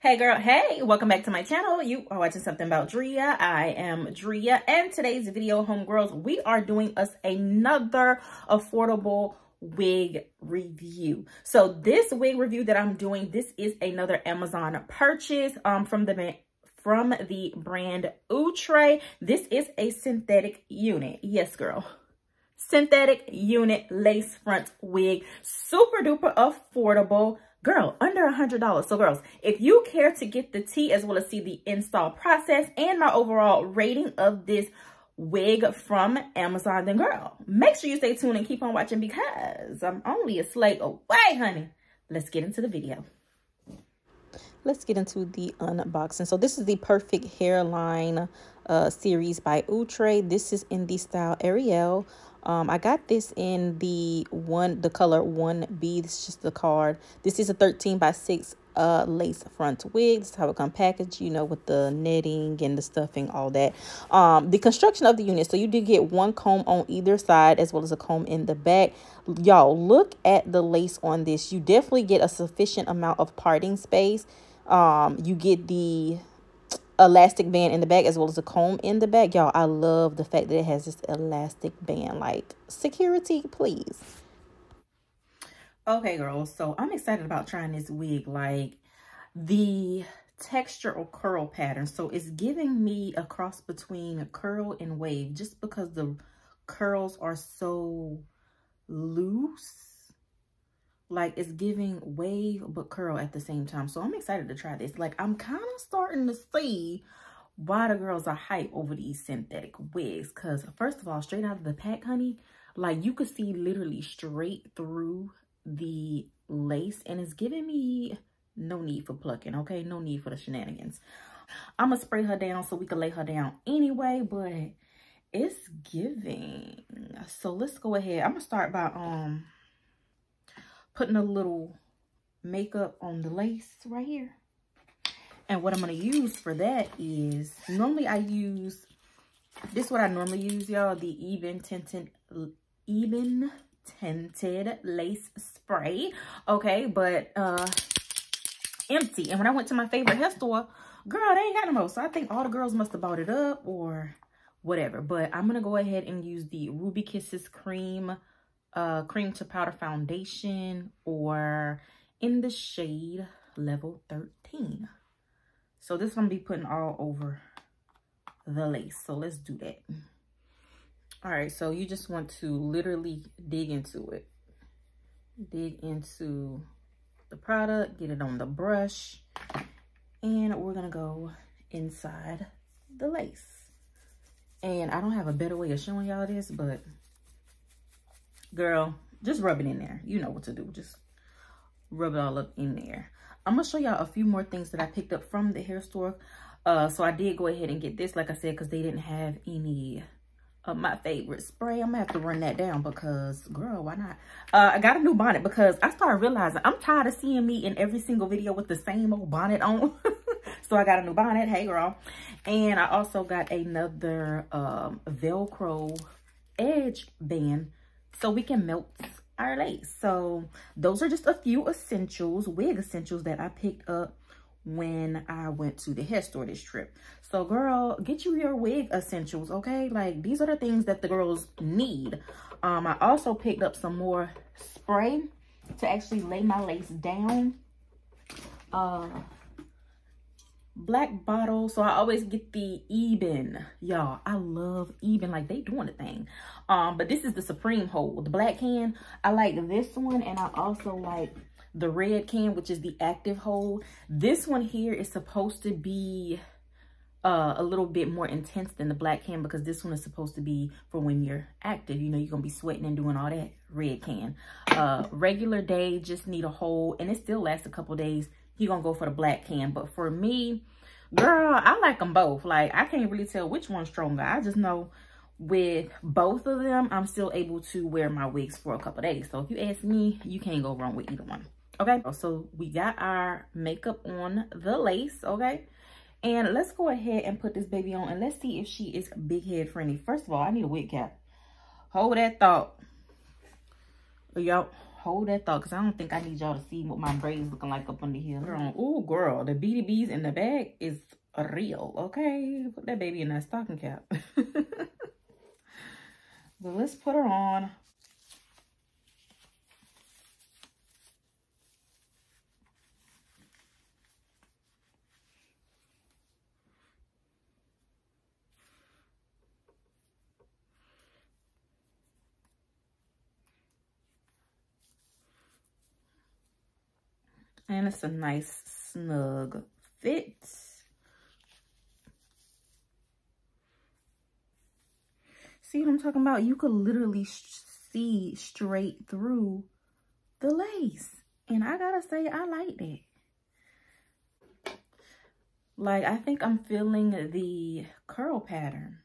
Hey girl, hey, welcome back to my channel. You are watching something about Drea. I am Drea and today's video, homegirls, we are doing us another affordable wig review. So this wig review that I'm doing, this is another Amazon purchase um, from the from the brand Outre. This is a synthetic unit. Yes, girl synthetic unit lace front wig super duper affordable girl under a hundred dollars. So girls if you care to get the tea as well as see the install process and my overall rating of this wig from amazon then girl make sure you stay tuned and keep on watching because i'm only a slate away honey. Let's get into the video. Let's get into the unboxing. So this is the perfect hairline uh series by outre. This is in the style ariel um, I got this in the one, the color 1B. This is just the card. This is a 13 by 6 uh, lace front wig. This is how it come packaged, you know, with the netting and the stuffing, all that. Um, the construction of the unit. So you do get one comb on either side as well as a comb in the back. Y'all, look at the lace on this. You definitely get a sufficient amount of parting space. Um, you get the elastic band in the back as well as a comb in the back. Y'all, I love the fact that it has this elastic band. Like, security, please. Okay, girls. So, I'm excited about trying this wig. Like, the texture or curl pattern. So, it's giving me a cross between a curl and wave just because the curls are so loose like it's giving wave but curl at the same time. So i'm excited to try this. Like i'm kind of starting to see why the girls are hype over these synthetic wigs. Because first of all straight out of the pack honey like you could see literally straight through the lace and it's giving me no need for plucking okay? No need for the shenanigans. I'm gonna spray her down so we can lay her down anyway but it's giving. So let's go ahead. I'm gonna start by um putting a little makeup on the lace right here. And what I'm going to use for that is, normally I use, this is what I normally use, y'all, the Ebin tinted, Ebin tinted lace spray. Okay, but uh empty. And when I went to my favorite hair store, girl, they ain't got no more. So I think all the girls must have bought it up or whatever. But I'm going to go ahead and use the Ruby Kisses Cream uh, cream to powder foundation or in the shade level 13. So this one be putting all over the lace. So let's do that. All right, so you just want to literally dig into it. Dig into the product, get it on the brush, and we're gonna go inside the lace. And I don't have a better way of showing y'all this, but girl, just rub it in there. You know what to do. Just rub it all up in there. I'm to show y'all a few more things that I picked up from the hair store. Uh, so I did go ahead and get this, like I said, because they didn't have any of my favorite spray. I'm to have to run that down because, girl, why not? Uh, I got a new bonnet because I started realizing I'm tired of seeing me in every single video with the same old bonnet on. so I got a new bonnet. Hey, girl. And I also got another um, Velcro edge band so we can melt our lace. So those are just a few essentials, wig essentials that I picked up when I went to the hair store this trip. So girl, get you your wig essentials, okay? Like these are the things that the girls need. Um, I also picked up some more spray to actually lay my lace down. Uh, black bottle so i always get the Ebin y'all i love Ebin like they doing the thing. Um but this is the supreme hold the black can. I like this one and i also like the red can which is the active hold. This one here is supposed to be uh, a little bit more intense than the black can because this one is supposed to be for when you're active. You know you're gonna be sweating and doing all that red can. Uh, regular day, just need a whole, and it still lasts a couple days. He gonna go for the black can. But for me, girl, I like them both. Like, I can't really tell which one's stronger. I just know with both of them, I'm still able to wear my wigs for a couple days. So if you ask me, you can't go wrong with either one. Okay, so we got our makeup on the lace, okay? And let's go ahead and put this baby on and let's see if she is big head friendly. First of all, I need a wig cap. Hold that thought. Y'all, hold that thought because I don't think I need y'all to see what my braids looking like up under here. Oh, girl, the BDBs in the bag is real, okay? Put that baby in that stocking cap. but let's put her on. And it's a nice snug fit. See what I'm talking about? You could literally see straight through the lace. And I gotta say, I like that. Like, I think I'm feeling the curl pattern.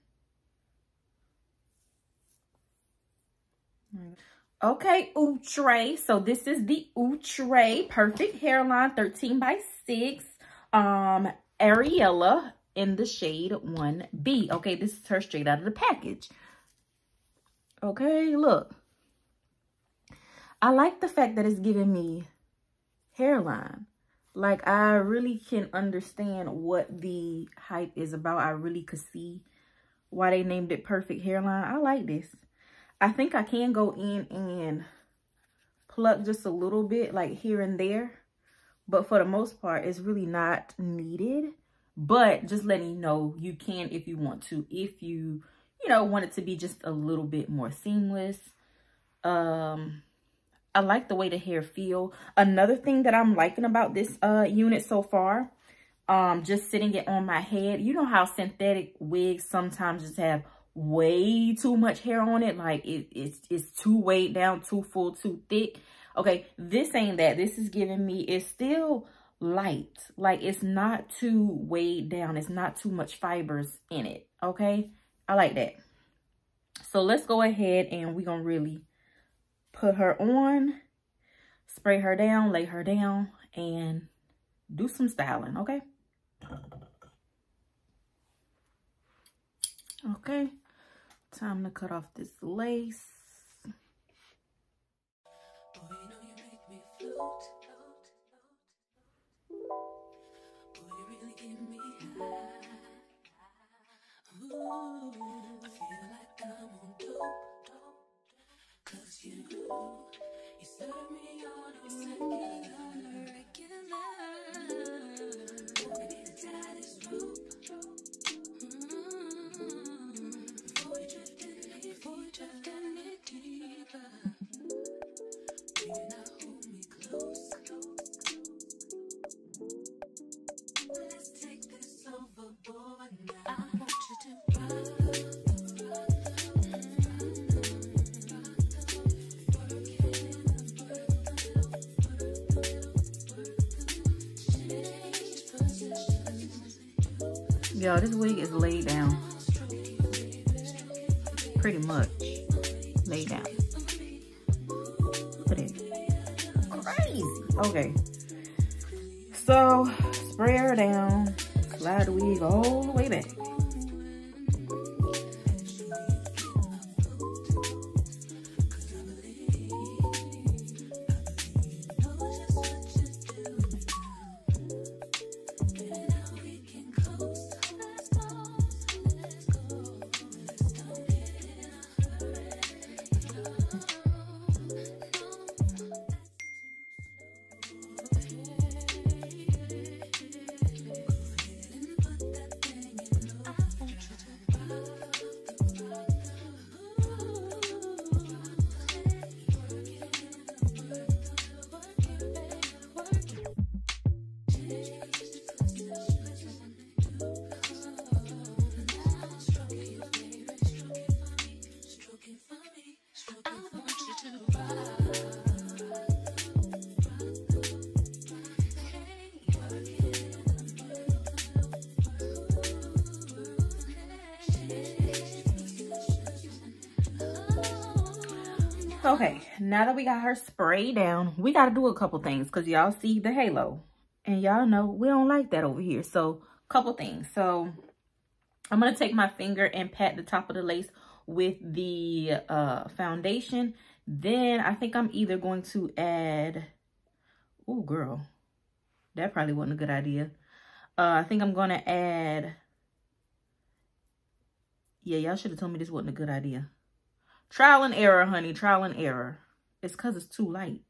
Okay, Outre. So this is the Outre Perfect Hairline 13 by 6. Um, Ariella in the shade 1B. Okay, this is her straight out of the package. Okay, look. I like the fact that it's giving me hairline. Like, I really can understand what the hype is about. I really could see why they named it Perfect Hairline. I like this. I think I can go in and pluck just a little bit like here and there. But for the most part, it's really not needed. But just letting you know, you can if you want to. If you, you know, want it to be just a little bit more seamless. Um, I like the way the hair feel. Another thing that I'm liking about this uh unit so far, um, just sitting it on my head. You know how synthetic wigs sometimes just have way too much hair on it. Like it, it's, it's too weighed down, too full, too thick. Okay, this ain't that. This is giving me, it's still light. Like it's not too weighed down. It's not too much fibers in it. Okay, I like that. So let's go ahead and we're going to really put her on, spray her down, lay her down, and do some styling, okay? Okay. Time to cut off this lace. Boy, you you make Yo, this wig is laid down. Pretty much. Laid down. Look at it. Crazy. Okay. So, spray her down. Slide the wig all the way back. Okay, now that we got her sprayed down, we got to do a couple things because y'all see the halo. And y'all know we don't like that over here. So, couple things. So, I'm going to take my finger and pat the top of the lace with the uh, foundation. Then, I think I'm either going to add... Oh, girl. That probably wasn't a good idea. Uh, I think I'm going to add... Yeah, y'all should have told me this wasn't a good idea. Trial and error, honey. Trial and error. It's because it's too light.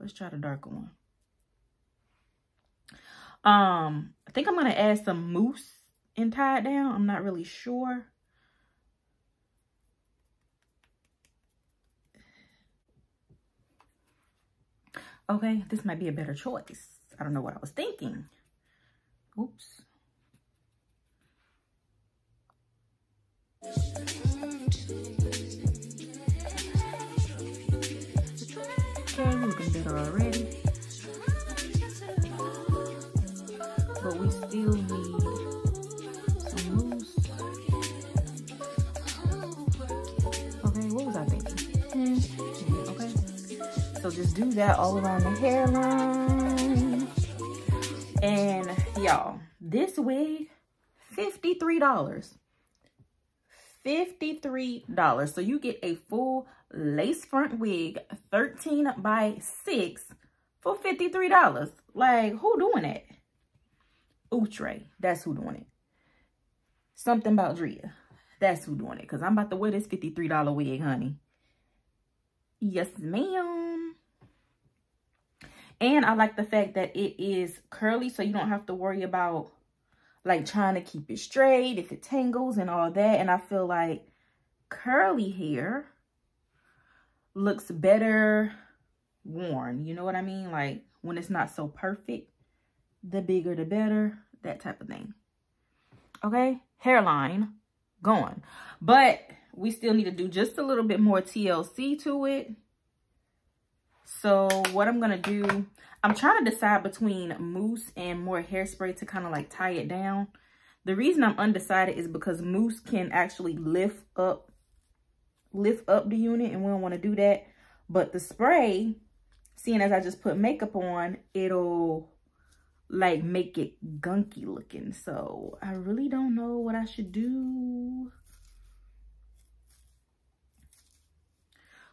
Let's try the darker one. Um, I think I'm going to add some mousse and tie it down. I'm not really sure. Okay, this might be a better choice. I don't know what I was thinking. Oops. Better already. But we still need some mousse. Okay, what was I thinking? Hmm. Okay. So just do that all around the hairline. And y'all, this wig, $53. $53. So you get a full lace front wig, 13 by 6 for $53. Like, who doing that? Outre, that's who doing it. Something about Drea, that's who doing it. Because I'm about to wear this $53 wig, honey. Yes, ma'am. And I like the fact that it is curly, so you don't have to worry about like trying to keep it straight, if it tangles and all that. And I feel like curly hair looks better worn. You know what I mean? Like when it's not so perfect, the bigger the better, that type of thing. Okay, hairline gone. But we still need to do just a little bit more TLC to it. So what I'm going to do, I'm trying to decide between mousse and more hairspray to kind of like tie it down. The reason I'm undecided is because mousse can actually lift up lift up the unit and we don't want to do that. But the spray, seeing as I just put makeup on, it'll like make it gunky looking. So I really don't know what I should do.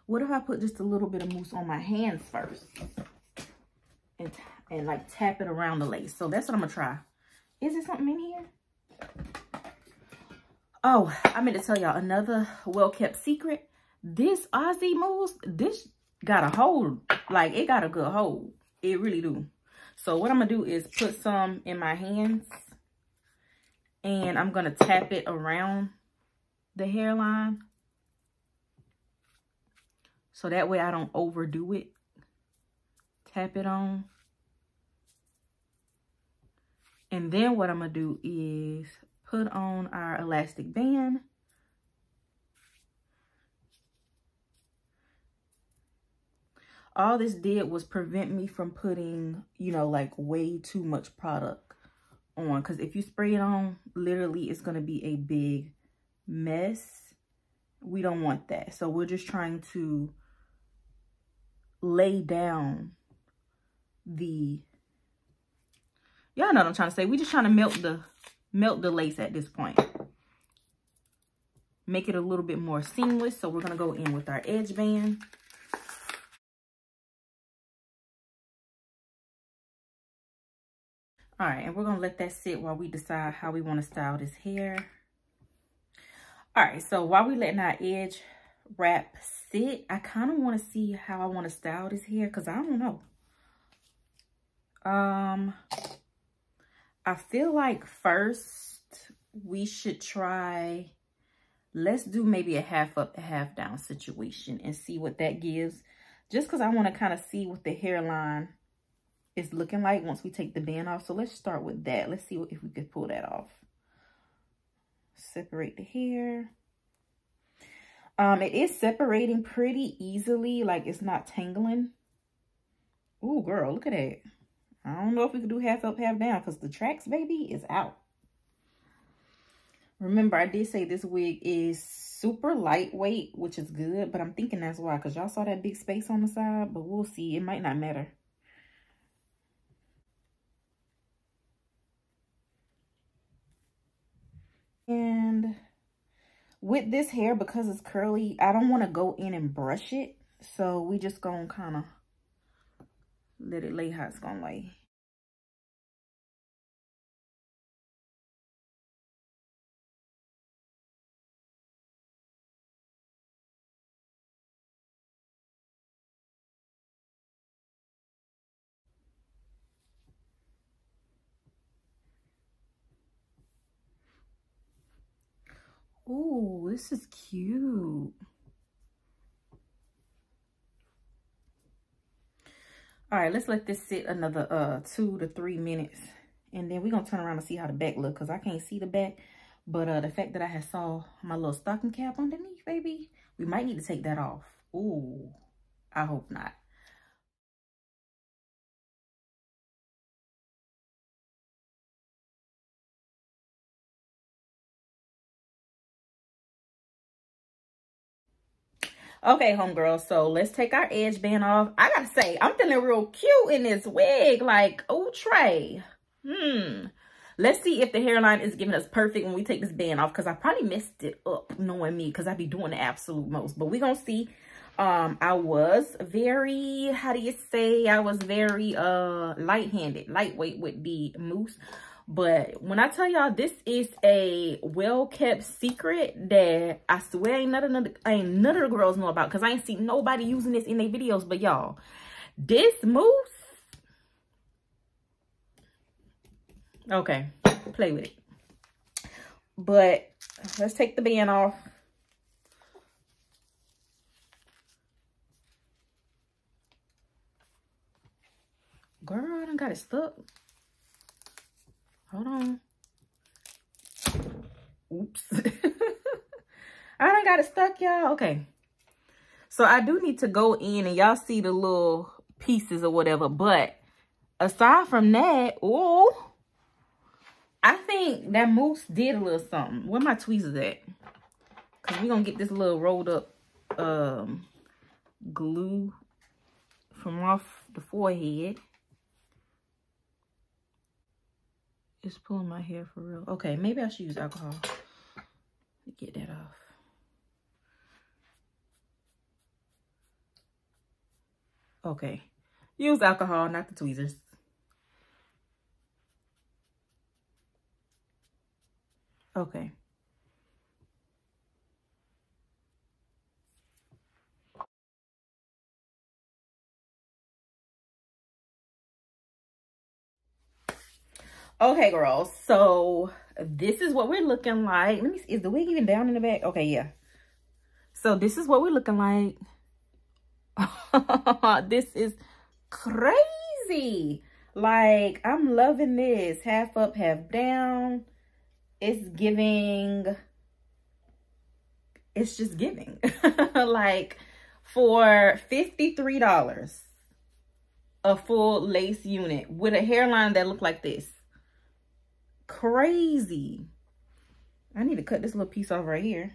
What if I put just a little bit of mousse on my hands first? And, and like tap it around the lace. So that's what I'm to try. Is there something in here? Oh, I meant to tell y'all another well-kept secret. This Aussie mousse, this got a hold. Like, it got a good hold. It really do. So what I'm going to do is put some in my hands. And I'm going to tap it around the hairline. So that way I don't overdo it. Tap it on. And then what I'm going to do is put on our elastic band. All this did was prevent me from putting, you know, like way too much product on. Because if you spray it on, literally it's going to be a big mess. We don't want that. So we're just trying to lay down the y'all know what I'm trying to say. We're just trying to melt the melt the lace at this point. Make it a little bit more seamless. So we're gonna go in with our edge band. All right, and we're gonna let that sit while we decide how we wanna style this hair. All right, so while we letting our edge wrap sit. I kind of want to see how I want to style this hair because I don't know. Um, I feel like first we should try, let's do maybe a half up, half down situation and see what that gives. Just because I want to kind of see what the hairline is looking like once we take the band off. So let's start with that. Let's see if we could pull that off. Separate the hair. Um, it is separating pretty easily. Like, it's not tangling. Ooh, girl, look at that. I don't know if we could do half up, half down because the tracks, baby, is out. Remember, I did say this wig is super lightweight, which is good, but I'm thinking that's why, because y'all saw that big space on the side, but we'll see. It might not matter. And with this hair, because it's curly, I don't want to go in and brush it. So we just gonna kind of let it lay how it's gonna lay. Ooh, this is cute. All right, let's let this sit another uh two to three minutes. And then we're going to turn around and see how the back look because I can't see the back. But uh, the fact that I had saw my little stocking cap underneath, baby, we might need to take that off. Ooh, I hope not. Okay, homegirl, so let's take our edge band off. I gotta say, I'm feeling real cute in this wig. Like, oh, Trey. Hmm. Let's see if the hairline is giving us perfect when we take this band off. Because I probably messed it up, knowing me. Because I be doing the absolute most. But we're going to see. Um, I was very, how do you say? I was very uh light-handed, lightweight with the mousse. But when I tell y'all this is a well-kept secret that I swear ain't none of the, ain't none of the girls know about because I ain't seen nobody using this in their videos. But y'all, this mousse. Okay, play with it. But let's take the band off. Girl, I done got it stuck. Hold on. Oops. I done got it stuck, y'all. Okay. So I do need to go in and y'all see the little pieces or whatever. But aside from that, oh, I think that mousse did a little something. Where my tweezers at? Because we're going to get this little rolled up um, glue from off the forehead. It's pulling my hair for real. Okay, maybe I should use alcohol to get that off. Okay. Use alcohol, not the tweezers. Okay. Okay, girls. So this is what we're looking like. Let me see. Is the wig even down in the back? Okay, yeah. So this is what we're looking like. this is crazy. Like, I'm loving this. Half up, half down. It's giving. It's just giving. like, for $53, a full lace unit with a hairline that look like this crazy. I need to cut this little piece off right here.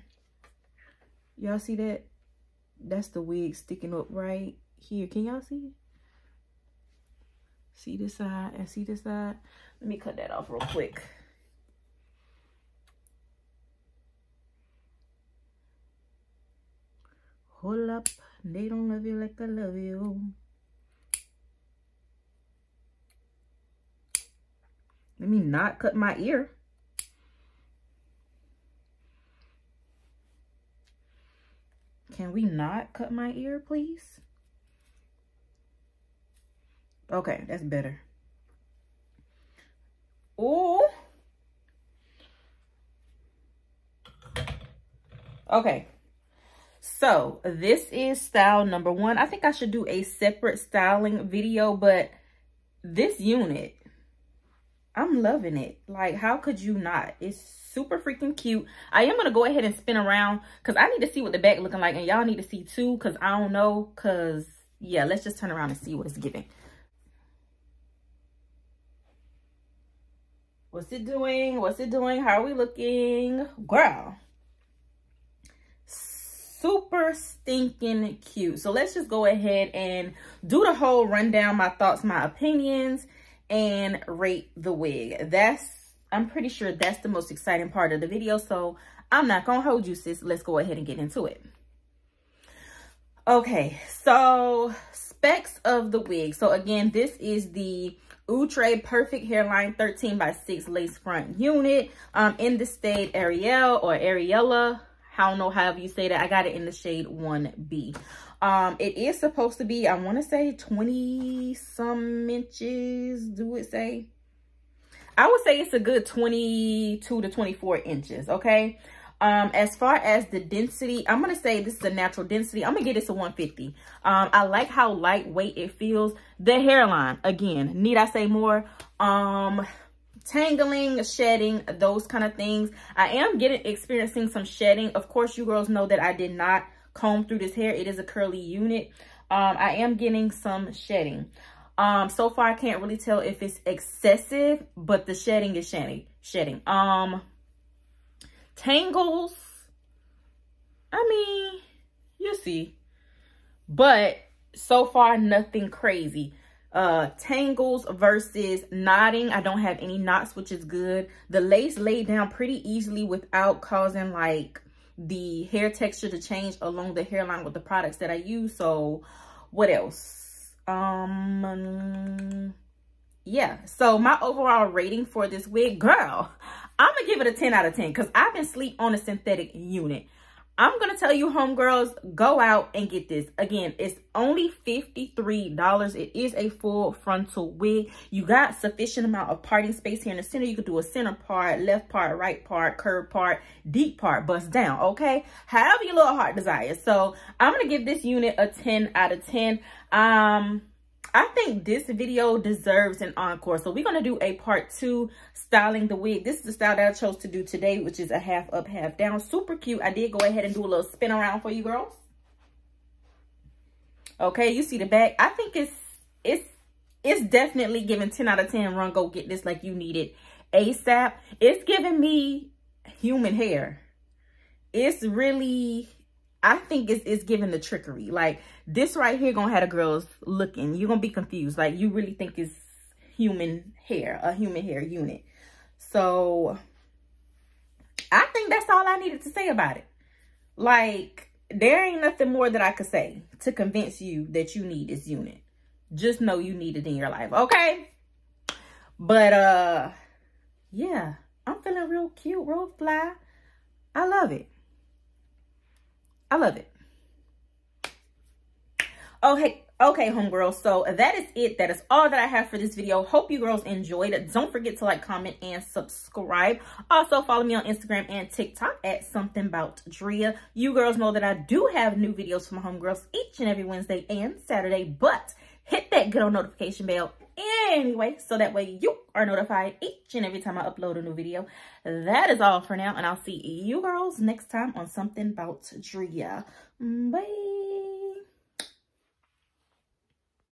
Y'all see that? That's the wig sticking up right here. Can y'all see? See this side and see this side? Let me cut that off real quick. Hold up. They don't love you like I love you. Let me not cut my ear. Can we not cut my ear, please? Okay, that's better. Oh. Okay. So, this is style number one. I think I should do a separate styling video, but this unit I'm loving it. Like, how could you not? It's super freaking cute. I am going to go ahead and spin around because I need to see what the back looking like. And y'all need to see too because I don't know. Because, yeah, let's just turn around and see what it's giving. What's it doing? What's it doing? How are we looking? Girl. Super stinking cute. So let's just go ahead and do the whole rundown, my thoughts, my opinions, and rate the wig. That's, I'm pretty sure that's the most exciting part of the video. So I'm not going to hold you, sis. Let's go ahead and get into it. Okay, so specs of the wig. So again, this is the Outre Perfect Hairline 13 by 6 lace front unit um, in the shade Ariel or Ariella. I don't know however you say that. I got it in the shade 1B. Um, it is supposed to be, I want to say 20 some inches. Do it say? I would say it's a good 22 to 24 inches. Okay. Um, as far as the density, I'm going to say this is a natural density. I'm going to get this a 150. Um, I like how lightweight it feels. The hairline, again, need I say more? Um, tangling, shedding, those kind of things. I am getting experiencing some shedding. Of course, you girls know that I did not comb through this hair. It is a curly unit. Um, I am getting some shedding. Um, so far, I can't really tell if it's excessive, but the shedding is shedding. shedding. Um, Tangles, I mean, you see. But so far, nothing crazy. Uh, tangles versus knotting. I don't have any knots, which is good. The lace laid down pretty easily without causing like the hair texture to change along the hairline with the products that I use. So what else? Um, yeah. So my overall rating for this wig, girl, I'm to give it a 10 out of 10 because I've been sleep on a synthetic unit. I'm going to tell you, homegirls, go out and get this. Again, it's only $53. It is a full frontal wig. You got sufficient amount of parting space here in the center. You could do a center part, left part, right part, curve part, deep part, bust down, okay? However your little heart desires. So I'm going to give this unit a 10 out of 10. Um, I think this video deserves an encore. So we're going to do a part two styling the wig. This is the style that I chose to do today, which is a half up, half down. Super cute. I did go ahead and do a little spin around for you girls. Okay, you see the back. I think it's it's it's definitely giving 10 out of 10 run go get this like you need it ASAP. It's giving me human hair. It's really I think it's, it's giving the trickery. Like, this right here gonna have the girls looking. You're gonna be confused. Like, you really think it's human hair, a human hair unit. So, I think that's all I needed to say about it. Like, there ain't nothing more that I could say to convince you that you need this unit. Just know you need it in your life, okay? But, uh, yeah, I'm feeling real cute, real fly. I love it. I love it. Oh, hey. Okay, homegirls. So that is it. That is all that I have for this video. Hope you girls enjoyed it. Don't forget to like, comment, and subscribe. Also, follow me on Instagram and TikTok at something about Drea. You girls know that I do have new videos from homegirls each and every Wednesday and Saturday. But hit that good old notification bell anyway so that way you are notified each and every time I upload a new video. That is all for now and I'll see you girls next time on Something About Drea. Bye.